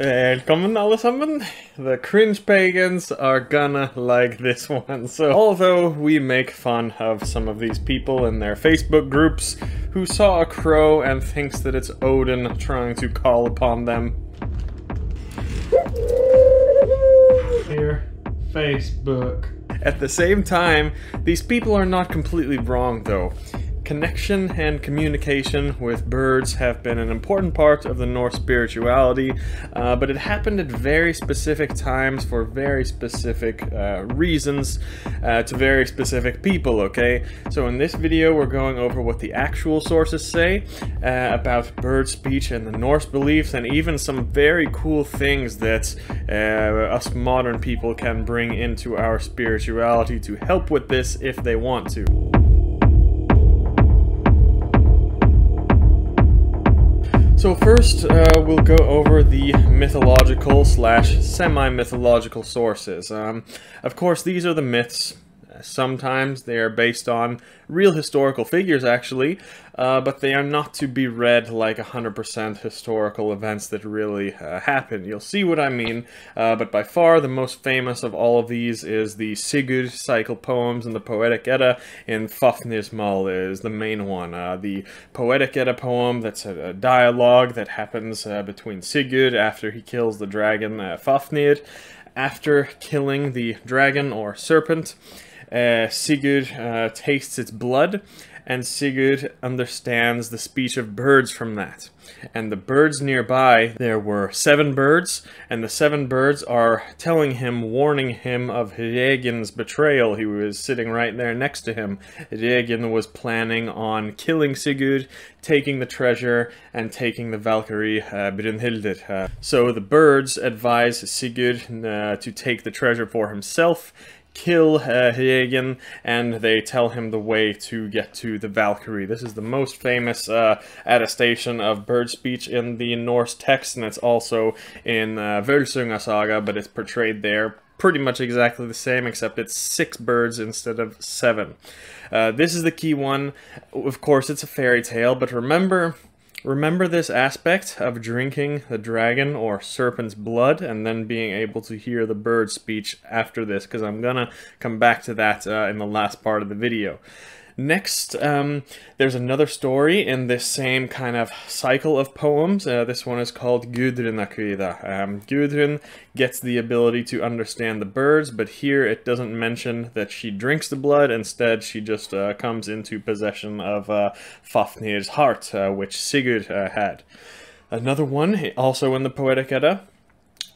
Välkommen allesammans! The cringe pagans are gonna like this one. So, although we make fun of some of these people in their Facebook groups who saw a crow and thinks that it's Odin trying to call upon them. Here, Facebook. At the same time, these people are not completely wrong though. Connection and communication with birds have been an important part of the Norse spirituality, uh, but it happened at very specific times for very specific uh, reasons uh, to very specific people, okay? So in this video we're going over what the actual sources say uh, about bird speech and the Norse beliefs and even some very cool things that uh, us modern people can bring into our spirituality to help with this if they want to. So first, uh, we'll go over the mythological slash semi-mythological sources. Um, of course, these are the myths Sometimes they are based on real historical figures, actually, uh, but they are not to be read like 100% historical events that really uh, happen. You'll see what I mean, uh, but by far the most famous of all of these is the Sigurd cycle poems and the Poetic Edda in Fafnismal the main one. Uh, the Poetic Edda poem, that's a, a dialogue that happens uh, between Sigurd after he kills the dragon uh, Fafnir, after killing the dragon or serpent, uh, Sigurd uh, tastes its blood, and Sigurd understands the speech of birds from that. And the birds nearby, there were seven birds, and the seven birds are telling him, warning him of Regin's betrayal. He was sitting right there next to him. Regin was planning on killing Sigurd, taking the treasure, and taking the Valkyrie uh, Brynhildr. Uh, so the birds advise Sigurd uh, to take the treasure for himself, kill uh, and they tell him the way to get to the Valkyrie. This is the most famous uh, attestation of bird speech in the Norse text, and it's also in uh, Völsunga Saga, but it's portrayed there pretty much exactly the same, except it's six birds instead of seven. Uh, this is the key one. Of course, it's a fairy tale, but remember Remember this aspect of drinking the dragon or serpent's blood and then being able to hear the bird speech after this, because I'm gonna come back to that uh, in the last part of the video. Next, um, there's another story in this same kind of cycle of poems. Uh, this one is called Gudrunarkvida. Um, Gudrun gets the ability to understand the birds, but here it doesn't mention that she drinks the blood. Instead, she just uh, comes into possession of uh, Fafnir's heart, uh, which Sigurd uh, had. Another one, also in the Poetic Edda,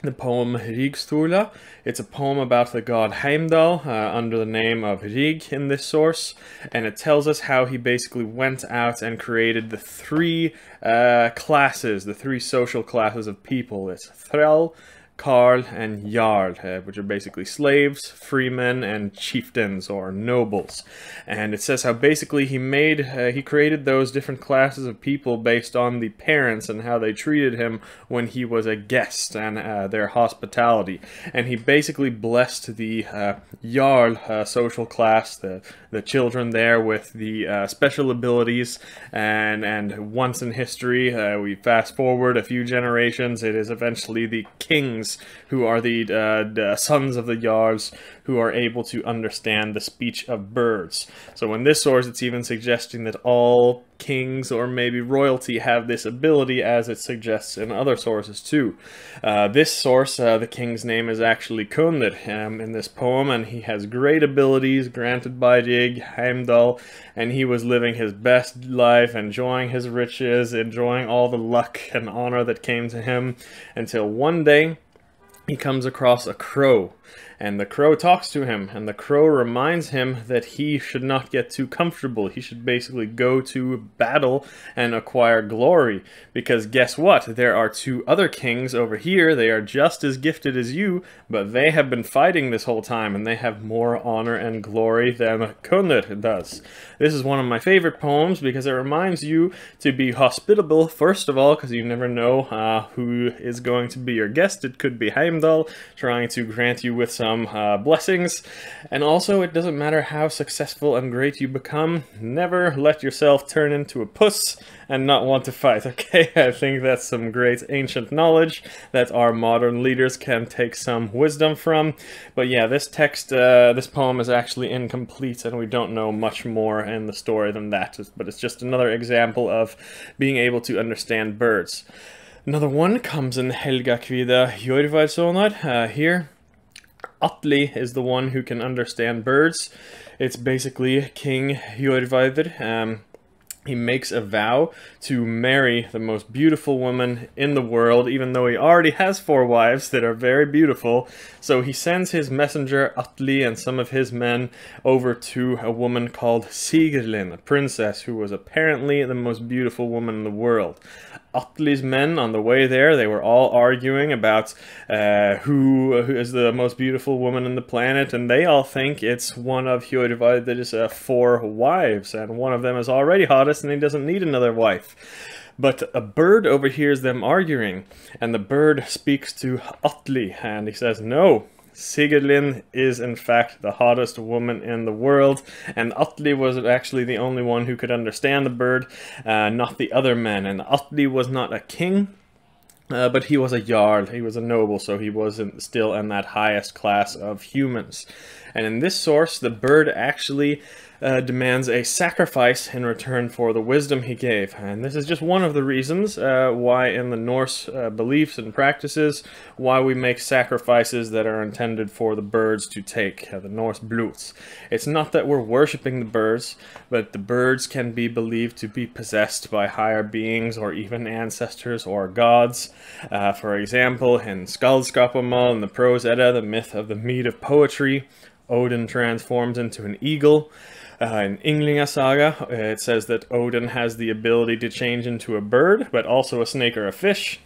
the poem Rigsthula. It's a poem about the god Heimdall uh, under the name of Rig in this source, and it tells us how he basically went out and created the three uh, classes, the three social classes of people. It's Thrall, Karl and Jarl, uh, which are basically slaves, freemen, and chieftains or nobles. And it says how basically he made, uh, he created those different classes of people based on the parents and how they treated him when he was a guest and uh, their hospitality. And he basically blessed the uh, Jarl uh, social class, the, the children there with the uh, special abilities. And, and once in history, we fast forward a few generations, it is eventually the kings who are the, uh, sons of the Jarls, who are able to understand the speech of birds. So in this source, it's even suggesting that all kings or maybe royalty have this ability, as it suggests in other sources too. Uh, this source, uh, the king's name is actually Konr um, in this poem, and he has great abilities granted by Rig Heimdall, and he was living his best life, enjoying his riches, enjoying all the luck and honor that came to him, until one day he comes across a crow and the crow talks to him, and the crow reminds him that he should not get too comfortable. He should basically go to battle and acquire glory. Because guess what? There are two other kings over here. They are just as gifted as you, but they have been fighting this whole time, and they have more honor and glory than Konr does. This is one of my favorite poems because it reminds you to be hospitable, first of all, because you never know uh, who is going to be your guest. It could be Heimdall trying to grant you with some uh, blessings. And also, it doesn't matter how successful and great you become, never let yourself turn into a puss and not want to fight, okay? I think that's some great ancient knowledge that our modern leaders can take some wisdom from. But yeah, this text, uh, this poem is actually incomplete and we don't know much more in the story than that, but it's just another example of being able to understand birds. Another one comes in Helga Kvida Jorvarssonar uh, here. Atli is the one who can understand birds. It's basically King Jorvaidr. Um, he makes a vow to marry the most beautiful woman in the world, even though he already has four wives that are very beautiful. So he sends his messenger Atli and some of his men over to a woman called Sigurlin, a princess who was apparently the most beautiful woman in the world. Atli's men on the way there, they were all arguing about uh, who, who is the most beautiful woman on the planet, and they all think it's one of Hjörvar uh, four wives, and one of them is already hottest and he doesn't need another wife. But a bird overhears them arguing, and the bird speaks to Atli, and he says, No, Sigurlin is in fact the hottest woman in the world, and Atli was actually the only one who could understand the bird, uh, not the other men. And Atli was not a king, uh, but he was a jarl, he was a noble, so he wasn't still in that highest class of humans. And in this source, the bird actually uh, demands a sacrifice in return for the wisdom he gave. And this is just one of the reasons uh, why in the Norse uh, beliefs and practices, why we make sacrifices that are intended for the birds to take, uh, the Norse blots. It's not that we're worshipping the birds, but the birds can be believed to be possessed by higher beings or even ancestors or gods. Uh, for example, in Skaldskaparmal in the Prose Edda, the myth of the mead of poetry, Odin transforms into an eagle. Uh, in Ynglinga Saga, it says that Odin has the ability to change into a bird, but also a snake or a fish.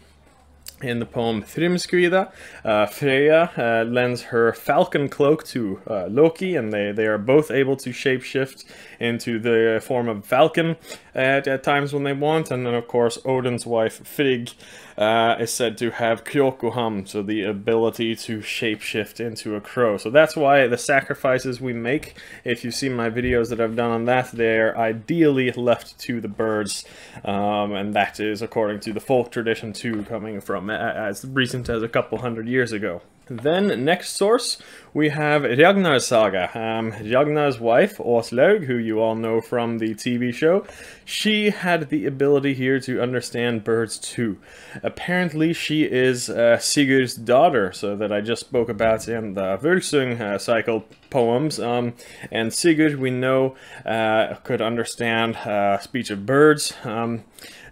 In the poem Thrymskvida, uh, Freya uh, lends her falcon cloak to uh, Loki, and they, they are both able to shapeshift into the form of falcon at, at times when they want. And then, of course, Odin's wife Frigg uh, is said to have Krakuham, so the ability to shapeshift into a crow. So that's why the sacrifices we make, if you see my videos that I've done on that, they're ideally left to the birds. Um, and that is according to the folk tradition too, coming from as recent as a couple hundred years ago. Then, next source, we have Ragnar's saga. Um, Ragnar's wife, Åslaug, who you all know from the TV show, she had the ability here to understand birds too. Apparently, she is uh, Sigurd's daughter, so that I just spoke about in the Völsung uh, cycle poems. Um, and Sigurd, we know, uh, could understand uh, speech of birds. Um,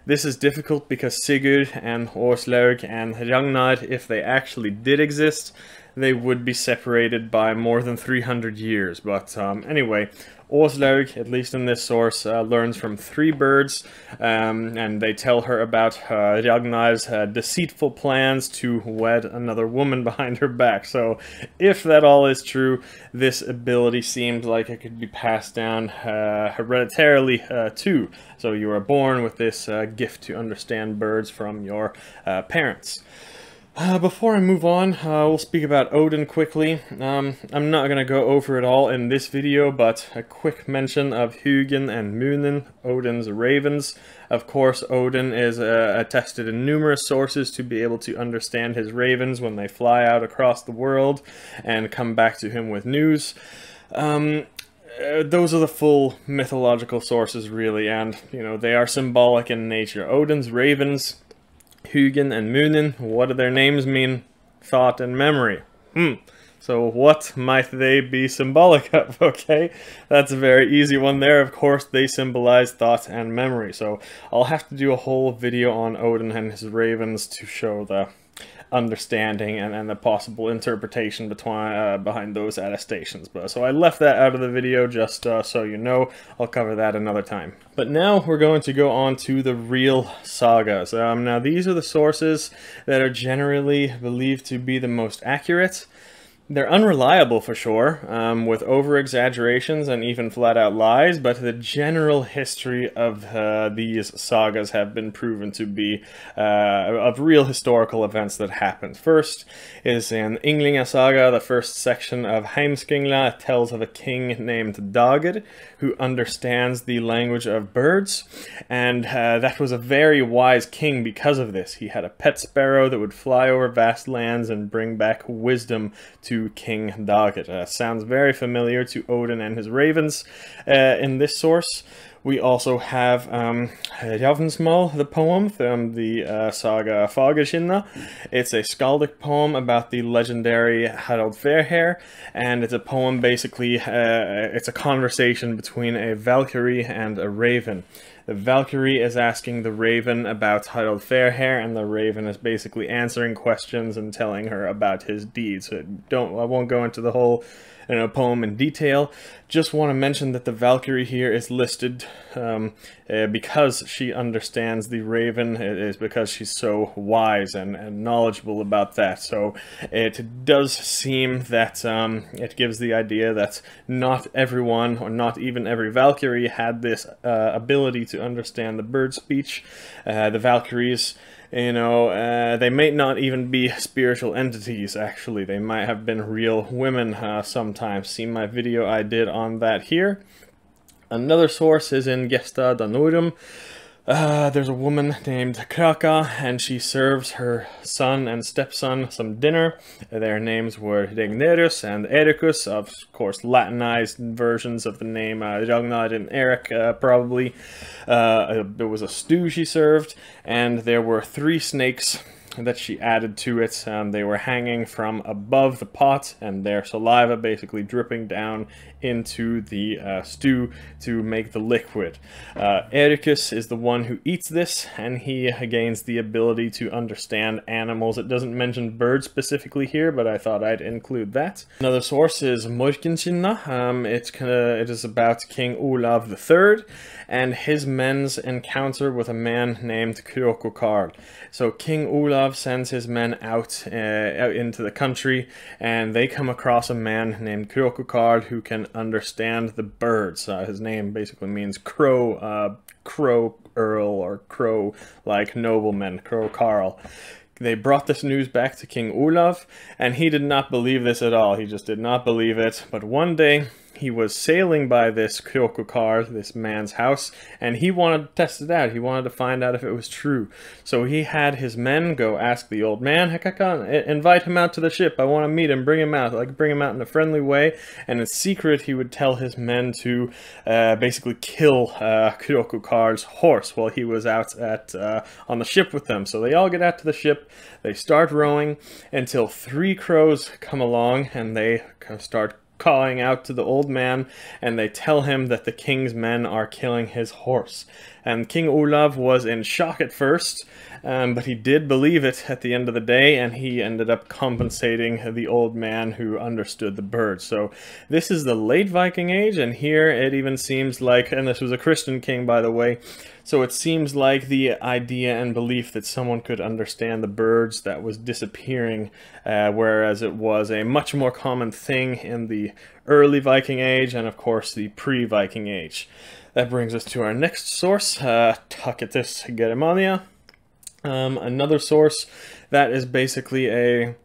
this is difficult because Sigurd and Åslaug and Ragnar, if they actually did exist, they would be separated by more than 300 years. But um, anyway, Åslaug, at least in this source, uh, learns from three birds, um, and they tell her about uh, Ragnar's uh, deceitful plans to wed another woman behind her back. So, if that all is true, this ability seems like it could be passed down uh, hereditarily uh, too. So, you are born with this uh, gift to understand birds from your uh, parents. Uh, before I move on, uh, we'll speak about Odin quickly. Um, I'm not going to go over it all in this video, but a quick mention of Hugin and Munin, Odin's ravens. Of course, Odin is uh, attested in numerous sources to be able to understand his ravens when they fly out across the world and come back to him with news. Um, uh, those are the full mythological sources, really, and, you know, they are symbolic in nature. Odin's ravens Hugin and Munin. What do their names mean? Thought and memory. Hmm. So what might they be symbolic of? Okay, that's a very easy one there. Of course, they symbolize thought and memory. So I'll have to do a whole video on Odin and his ravens to show the understanding and, and the possible interpretation between, uh, behind those attestations. But So I left that out of the video just uh, so you know. I'll cover that another time. But now we're going to go on to the real sagas. Um, now these are the sources that are generally believed to be the most accurate. They're unreliable for sure, um, with over exaggerations and even flat out lies, but the general history of uh, these sagas have been proven to be uh, of real historical events that happened. First is in Ynglinga Saga, the first section of Heimskringla. Tells of a king named Dagr who understands the language of birds, and uh, that was a very wise king because of this. He had a pet sparrow that would fly over vast lands and bring back wisdom to to King Dagr. Uh, sounds very familiar to Odin and his ravens uh, in this source. We also have um, the poem from the uh, saga Fagrskinna. It's a skaldic poem about the legendary Harald Fairhair, and it's a poem basically, uh, it's a conversation between a Valkyrie and a raven. The Valkyrie is asking the Raven about Harald Fairhair, and the Raven is basically answering questions and telling her about his deeds. So don't I won't go into the whole in a poem in detail. Just want to mention that the Valkyrie here is listed um, uh, because she understands the Raven. It is because she's so wise and, and knowledgeable about that. So it does seem that um, it gives the idea that not everyone, or not even every Valkyrie, had this uh, ability to understand the bird speech. Uh, the Valkyries you know, uh, they may not even be spiritual entities, actually. They might have been real women uh, sometimes. See my video I did on that here. Another source is in Gesta Danorum. Uh, there's a woman named Kraka, and she serves her son and stepson some dinner. Their names were Regnerius and Ericus, of course, Latinized versions of the name uh, Ragnar and Eric, uh, probably. Uh, there was a stew she served, and there were three snakes that she added to it. Um, they were hanging from above the pot and their saliva basically dripping down into the uh, stew to make the liquid. Uh, Ericus is the one who eats this and he gains the ability to understand animals. It doesn't mention birds specifically here, but I thought I'd include that. Another source is Morkinskinna. Um, it's kinda, it is about King Olav III and his men's encounter with a man named Kroko Karl. So King Olav sends his men out, uh, out into the country and they come across a man named Kroko who can understand the birds. Uh, his name basically means crow, uh, crow earl or crow like nobleman, crow Karl. They brought this news back to King Olaf, and he did not believe this at all. He just did not believe it. But one day, he was sailing by this Kroko Karl, this man's house, and he wanted to test it out. He wanted to find out if it was true. So he had his men go ask the old man, invite him out to the ship. I want to meet him, bring him out. Like, bring him out in a friendly way. And in secret, he would tell his men to uh, basically kill uh, Karl's horse while he was out at uh, on the ship with them. So they all get out to the ship. They start rowing until three crows come along and they start calling out to the old man, and they tell him that the king's men are killing his horse. And King Olav was in shock at first, um, but he did believe it at the end of the day, and he ended up compensating the old man who understood the birds. So this is the late Viking Age, and here it even seems like, and this was a Christian king, by the way, so it seems like the idea and belief that someone could understand the birds that was disappearing, uh, whereas it was a much more common thing in the early Viking Age and, of course, the pre-Viking Age. That brings us to our next source, uh, Tacitus Germania. Um, another source that is basically a,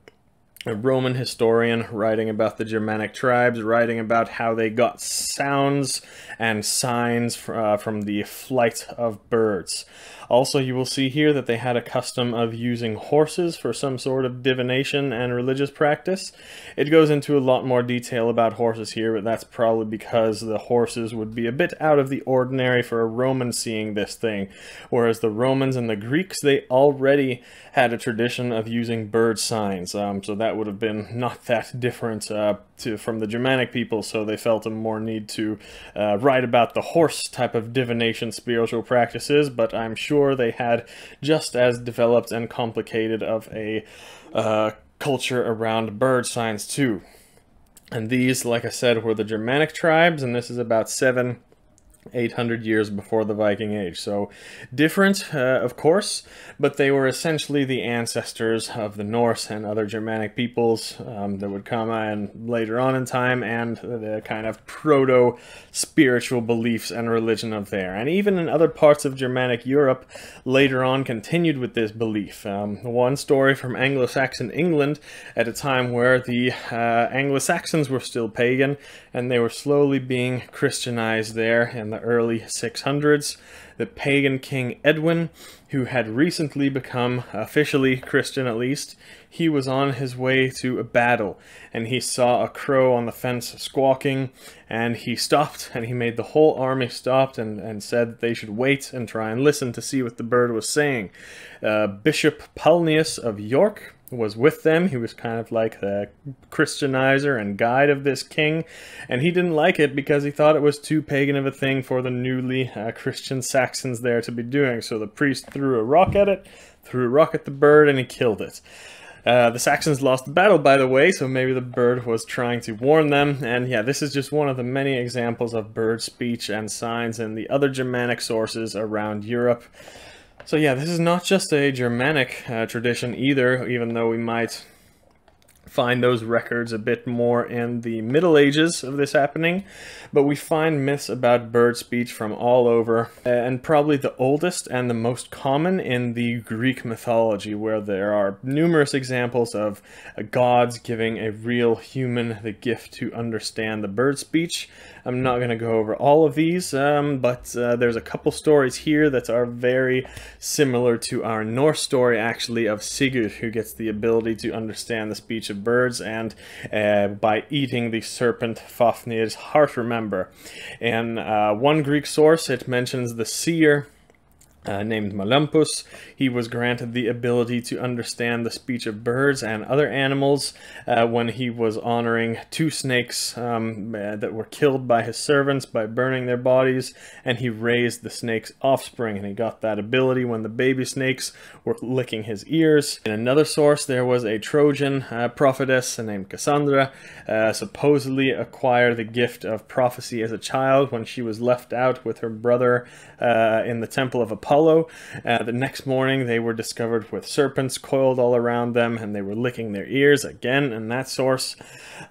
a Roman historian writing about the Germanic tribes, writing about how they got sounds and signs uh, from the flight of birds. Also, you will see here that they had a custom of using horses for some sort of divination and religious practice. It goes into a lot more detail about horses here, but that's probably because the horses would be a bit out of the ordinary for a Roman seeing this thing, whereas the Romans and the Greeks, they already had a tradition of using bird signs, um, so that would have been not that different uh, to, from the Germanic people, so they felt a more need to uh, write about the horse type of divination spiritual practices, but I'm sure they had just as developed and complicated of a uh, culture around bird signs too. And these, like I said, were the Germanic tribes, and this is about seven 800 years before the Viking Age. So different, uh, of course, but they were essentially the ancestors of the Norse and other Germanic peoples um, that would come in later on in time and the kind of proto spiritual beliefs and religion of there. And even in other parts of Germanic Europe, later on continued with this belief. Um, one story from Anglo-Saxon England at a time where the uh, Anglo-Saxons were still pagan and they were slowly being Christianized there the early 600s. The pagan king Edwin, who had recently become officially Christian at least, he was on his way to a battle and he saw a crow on the fence squawking and he stopped and he made the whole army stopped and, and said that they should wait and try and listen to see what the bird was saying. Uh, Bishop Paulinus of York was with them. He was kind of like the Christianizer and guide of this king, and he didn't like it because he thought it was too pagan of a thing for the newly uh, Christian Saxons there to be doing. So the priest threw a rock at it, threw a rock at the bird, and he killed it. Uh, the Saxons lost the battle, by the way, so maybe the bird was trying to warn them. And yeah, this is just one of the many examples of bird speech and signs in the other Germanic sources around Europe. So yeah, this is not just a Germanic uh, tradition either, even though we might find those records a bit more in the Middle Ages of this happening, but we find myths about bird speech from all over, and probably the oldest and the most common in the Greek mythology, where there are numerous examples of gods giving a real human the gift to understand the bird speech. I'm not going to go over all of these, um, but uh, there's a couple stories here that are very similar to our Norse story, actually, of Sigurd, who gets the ability to understand the speech of birds and uh, by eating the serpent Fafnir's heart remember. In uh, one Greek source, it mentions the seer uh, named Melampus. He was granted the ability to understand the speech of birds and other animals uh, when he was honoring two snakes um, uh, that were killed by his servants by burning their bodies, and he raised the snake's offspring, and he got that ability when the baby snakes were licking his ears. In another source, there was a Trojan uh, prophetess named Cassandra, uh, supposedly acquired the gift of prophecy as a child when she was left out with her brother uh, in the temple of Apollo Apollo. Uh, the next morning, they were discovered with serpents coiled all around them, and they were licking their ears again in that source.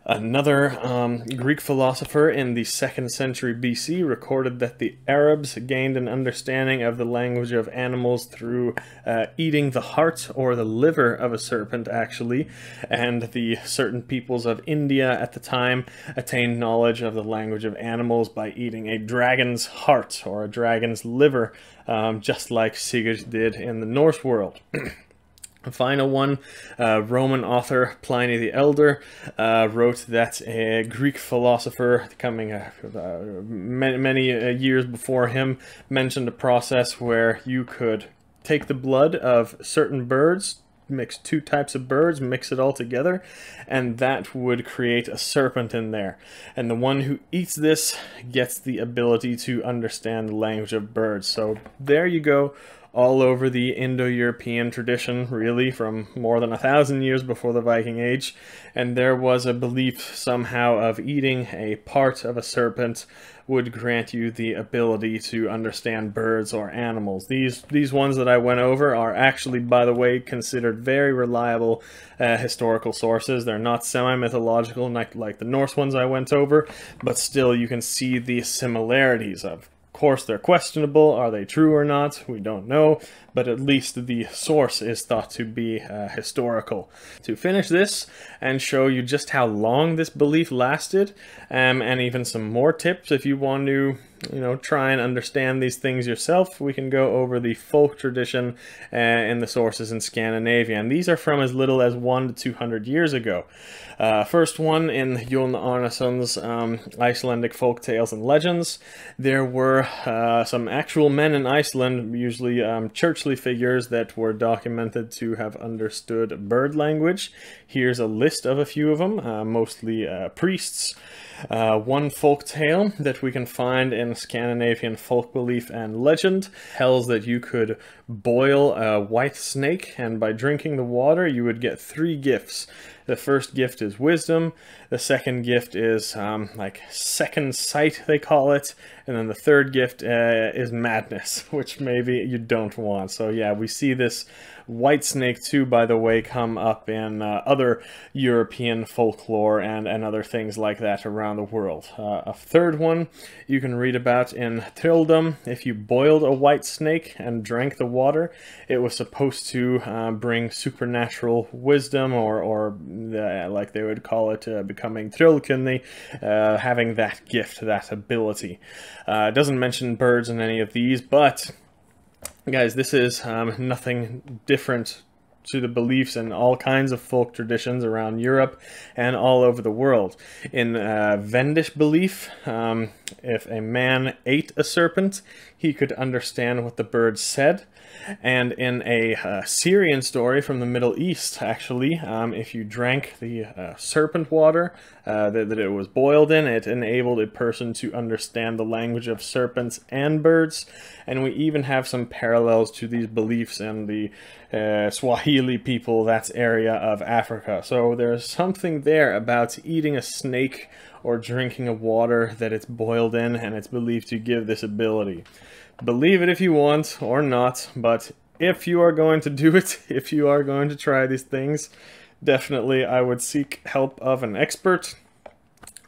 Another um, Greek philosopher in the 2nd century BC recorded that the Arabs gained an understanding of the language of animals through uh, eating the heart or the liver of a serpent, actually, and the certain peoples of India at the time attained knowledge of the language of animals by eating a dragon's heart or a dragon's liver um, just like Sigurd did in the Norse world. A final one, uh, Roman author Pliny the Elder uh, wrote that a Greek philosopher coming uh, many, many uh, years before him mentioned a process where you could take the blood of certain birds mix two types of birds, mix it all together, and that would create a serpent in there. And the one who eats this gets the ability to understand the language of birds. So there you go all over the Indo-European tradition, really, from more than a thousand years before the Viking Age, and there was a belief somehow of eating a part of a serpent would grant you the ability to understand birds or animals. These these ones that I went over are actually, by the way, considered very reliable uh, historical sources. They're not semi-mythological like, like the Norse ones I went over, but still you can see the similarities of course, they're questionable. Are they true or not? We don't know, but at least the source is thought to be uh, historical. To finish this and show you just how long this belief lasted, um, and even some more tips if you want to you know, try and understand these things yourself, we can go over the folk tradition uh, in the sources in Scandinavia. And these are from as little as one to 200 years ago. Uh, first one in Jon Arnason's um, Icelandic folk tales and legends. There were uh, some actual men in Iceland, usually um, churchly figures that were documented to have understood bird language. Here's a list of a few of them, uh, mostly uh, priests. Uh, one folk tale that we can find in Scandinavian folk belief and legend tells that you could boil a white snake, and by drinking the water, you would get three gifts. The first gift is wisdom. The second gift is um, like second sight, they call it. And then the third gift uh, is madness, which maybe you don't want. So yeah, we see this white snake too, by the way, come up in uh, other European folklore and, and other things like that around the world. Uh, a third one you can read about in Trolldom. If you boiled a white snake and drank the water, it was supposed to uh, bring supernatural wisdom or, or uh, like they would call it, uh, becoming Trollkunni, uh, having that gift, that ability. it doesn't mention birds in any of these, but Guys, this is um, nothing different to the beliefs and all kinds of folk traditions around Europe and all over the world. In uh, Wendish belief, um, if a man ate a serpent, he could understand what the bird said. And in a uh, Syrian story from the Middle East, actually, um, if you drank the uh, serpent water uh, that, that, it was boiled in, it enabled a person to understand the language of serpents and birds. And we even have some parallels to these beliefs in the uh, Swahili people, that area of Africa. So there's something there about eating a snake or drinking a water that it's boiled in and it's believed to give this ability. Believe it if you want or not, but if you are going to do it, if you are going to try these things, definitely I would seek help of an expert.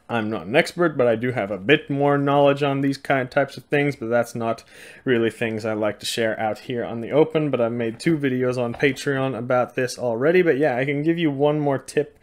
I'm not an expert, but I do have a bit more knowledge on these kind of types of things, but that's not really things I like to share out here on the open, but I've made two videos on Patreon about this already, but yeah, I can give you one more tip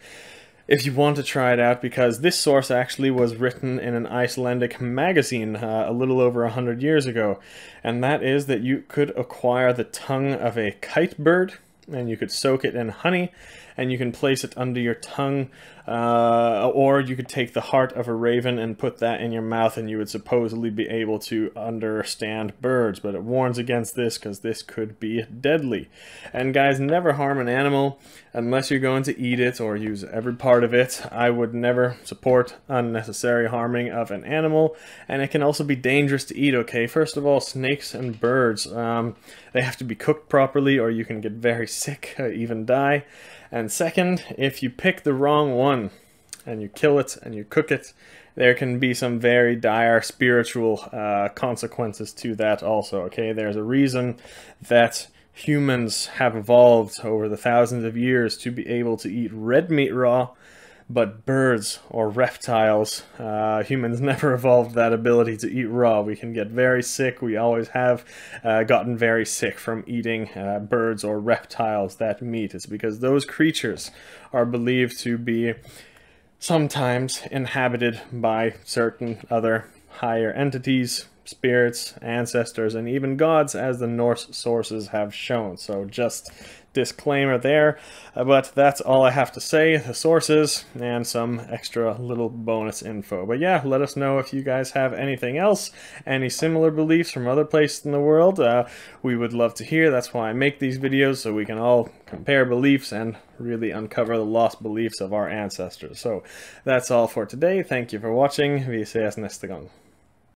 if you want to try it out because this source actually was written in an Icelandic magazine uh, a little over a hundred years ago. And that is that you could acquire the tongue of a kite bird and you could soak it in honey and you can place it under your tongue, uh, or you could take the heart of a raven and put that in your mouth, and you would supposedly be able to understand birds. But it warns against this because this could be deadly. And guys, never harm an animal unless you're going to eat it or use every part of it. I would never support unnecessary harming of an animal, and it can also be dangerous to eat. Okay, first of all, snakes and birds, um, they have to be cooked properly, or you can get very sick, uh, even die. And second, if you pick the wrong one and you kill it and you cook it, there can be some very dire spiritual uh, consequences to that also, okay? There's a reason that humans have evolved over the thousands of years to be able to eat red meat raw but birds or reptiles, uh, humans never evolved that ability to eat raw. We can get very sick. We always have uh, gotten very sick from eating uh, birds or reptiles that meat. It's because those creatures are believed to be sometimes inhabited by certain other higher entities, spirits, ancestors, and even gods, as the Norse sources have shown. So just disclaimer there, uh, but that's all I have to say, the sources, and some extra little bonus info. But yeah, let us know if you guys have anything else, any similar beliefs from other places in the world. Uh, we would love to hear, that's why I make these videos, so we can all compare beliefs and really uncover the lost beliefs of our ancestors. So that's all for today, thank you for watching, vi ses.